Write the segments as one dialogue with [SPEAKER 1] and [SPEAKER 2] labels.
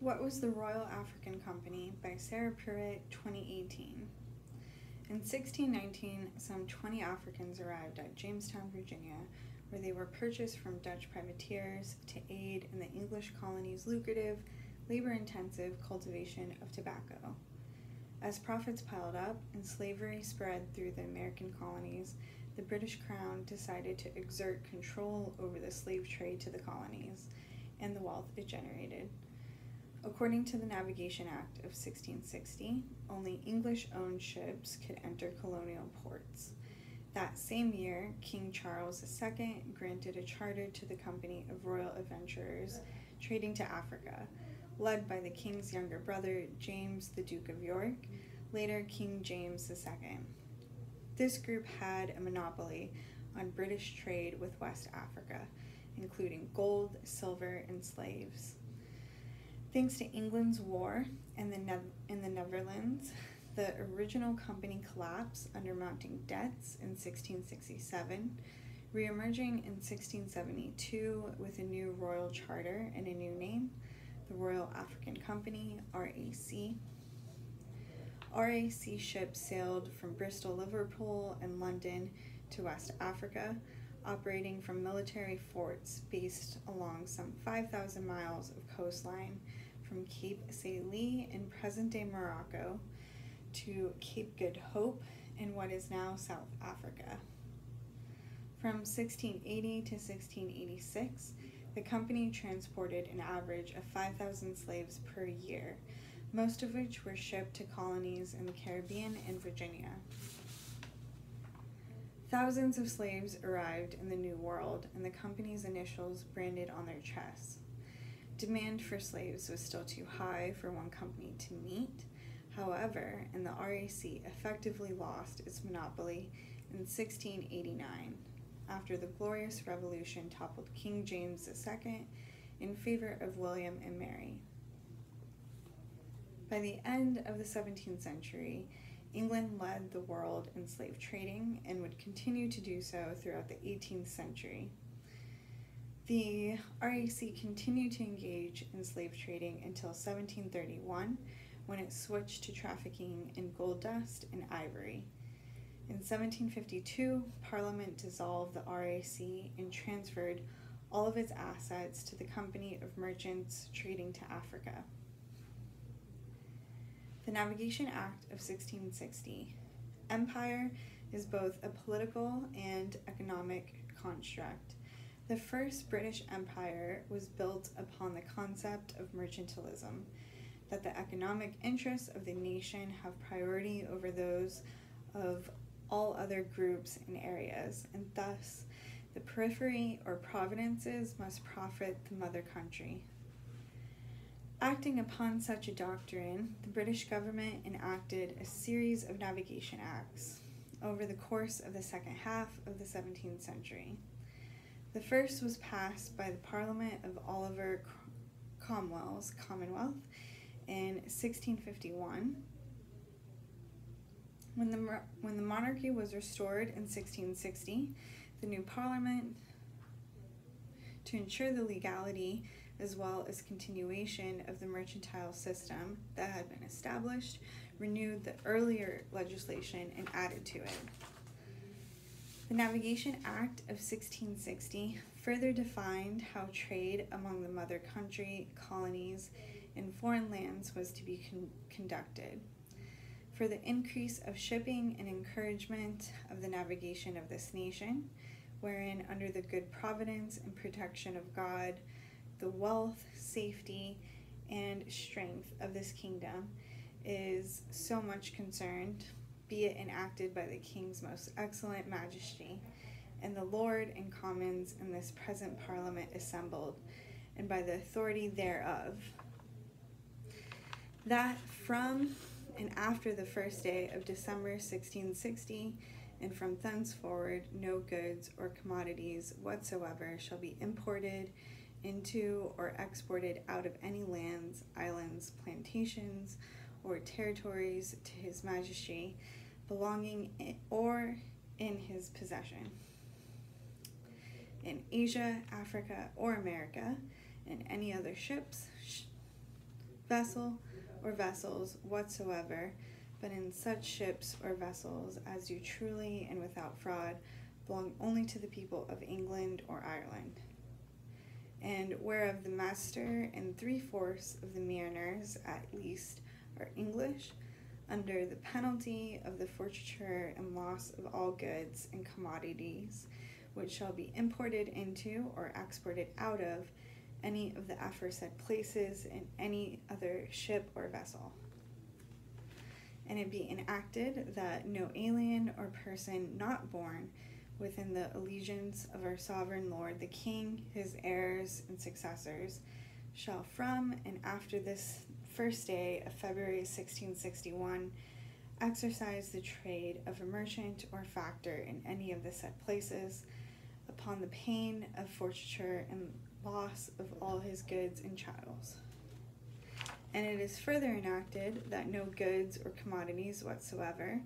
[SPEAKER 1] What was the Royal African Company by Sarah Pruitt, 2018? In 1619, some 20 Africans arrived at Jamestown, Virginia, where they were purchased from Dutch privateers to aid in the English colony's lucrative, labor intensive cultivation of tobacco. As profits piled up and slavery spread through the American colonies, the British Crown decided to exert control over the slave trade to the colonies and the wealth it generated. According to the Navigation Act of 1660, only English owned ships could enter colonial ports. That same year, King Charles II granted a charter to the Company of Royal Adventurers trading to Africa, led by the king's younger brother, James, the Duke of York, later King James II. This group had a monopoly on British trade with West Africa, including gold, silver, and slaves. Thanks to England's war in the, ne- in the Netherlands, the original company collapsed under mounting debts in 1667, reemerging in 1672 with a new royal charter and a new name, the Royal African Company, RAC. RAC ships sailed from Bristol, Liverpool, and London to West Africa, operating from military forts based along some 5,000 miles of coastline from Cape Salie in present day Morocco to Cape Good Hope in what is now South Africa. From 1680 to 1686, the company transported an average of 5,000 slaves per year, most of which were shipped to colonies in the Caribbean and Virginia. Thousands of slaves arrived in the New World, and the company's initials branded on their chests. Demand for slaves was still too high for one company to meet. However, and the RAC effectively lost its monopoly in 1689 after the Glorious Revolution toppled King James II in favor of William and Mary. By the end of the 17th century, England led the world in slave trading and would continue to do so throughout the 18th century. The RAC continued to engage in slave trading until 1731 when it switched to trafficking in gold dust and ivory. In 1752, Parliament dissolved the RAC and transferred all of its assets to the Company of Merchants Trading to Africa. The Navigation Act of 1660. Empire is both a political and economic construct. The first British Empire was built upon the concept of mercantilism, that the economic interests of the nation have priority over those of all other groups and areas, and thus the periphery or provinces must profit the mother country. Acting upon such a doctrine, the British government enacted a series of navigation acts over the course of the second half of the 17th century. The first was passed by the Parliament of Oliver Cromwell's Commonwealth in 1651. When the, when the monarchy was restored in 1660, the new Parliament, to ensure the legality as well as continuation of the mercantile system that had been established, renewed the earlier legislation and added to it. The Navigation Act of 1660 further defined how trade among the mother country, colonies, and foreign lands was to be con- conducted. For the increase of shipping and encouragement of the navigation of this nation, wherein, under the good providence and protection of God, the wealth, safety, and strength of this kingdom is so much concerned be it enacted by the King's most excellent majesty, and the Lord and Commons in this present Parliament assembled, and by the authority thereof. That from and after the first day of December 1660, and from thenceforward, no goods or commodities whatsoever shall be imported into or exported out of any lands, islands, plantations, or territories to His Majesty belonging in, or in his possession. In Asia, Africa, or America, in any other ships, sh- vessel or vessels whatsoever, but in such ships or vessels as do truly and without fraud belong only to the people of England or Ireland. And whereof the master and three fourths of the mariners at least are English, under the penalty of the forfeiture and loss of all goods and commodities which shall be imported into or exported out of any of the aforesaid places in any other ship or vessel. And it be enacted that no alien or person not born within the allegiance of our sovereign Lord the King, his heirs and successors, shall from and after this first day of February 1661 exercise the trade of a merchant or factor in any of the said places upon the pain of forfeiture and loss of all his goods and chattels. And it is further enacted that no goods or commodities whatsoever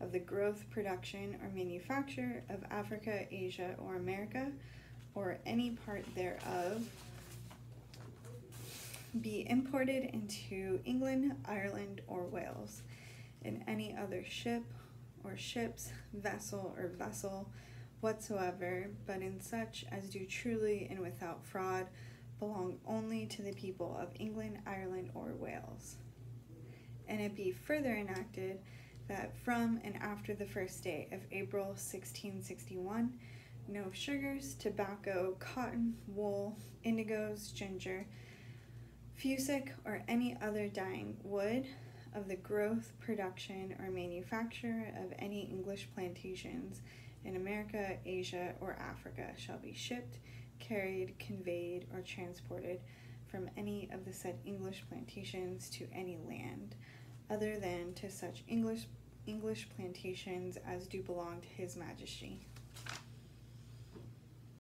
[SPEAKER 1] of the growth, production, or manufacture of Africa, Asia, or America, or any part thereof, be imported into England, Ireland, or Wales, in any other ship, or ships, vessel, or vessel whatsoever, but in such as do truly and without fraud belong only to the people of England, Ireland, or Wales. And it be further enacted that from and after the first day of April 1661, no sugars, tobacco, cotton, wool, indigos, ginger, fustic, or any other dyeing wood of the growth, production, or manufacture of any English plantations in America, Asia, or Africa shall be shipped, carried, conveyed, or transported from any of the said English plantations to any land other than to such English English plantations as do belong to his majesty.